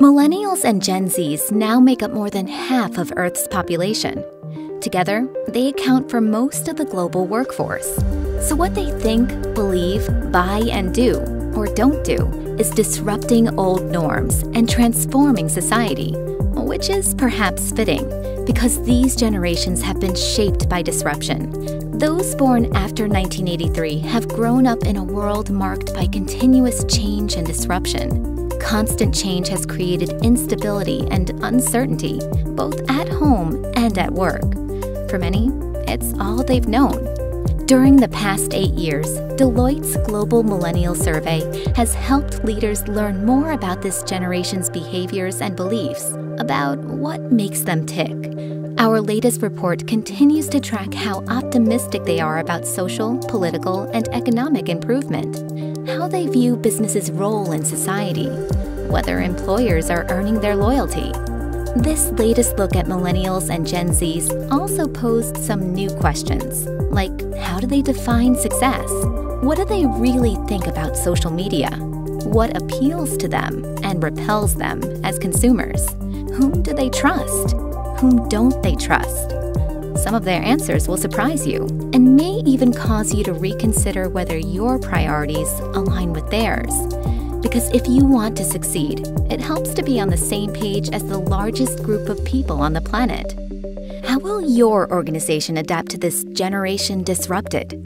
Millennials and Gen Zs now make up more than half of Earth's population. Together, they account for most of the global workforce. So, what they think, believe, buy, and do, or don't do, is disrupting old norms and transforming society, which is perhaps fitting because these generations have been shaped by disruption. Those born after 1983 have grown up in a world marked by continuous change and disruption. Constant change has created instability and uncertainty, both at home and at work. For many, it's all they've known. During the past eight years, Deloitte's Global Millennial Survey has helped leaders learn more about this generation's behaviors and beliefs, about what makes them tick. Our latest report continues to track how optimistic they are about social, political, and economic improvement, how they view businesses' role in society, whether employers are earning their loyalty, this latest look at millennials and Gen Zs also posed some new questions, like how do they define success? What do they really think about social media? What appeals to them and repels them as consumers? Whom do they trust? Whom don't they trust? Some of their answers will surprise you may even cause you to reconsider whether your priorities align with theirs. Because if you want to succeed, it helps to be on the same page as the largest group of people on the planet. How will your organization adapt to this generation disrupted?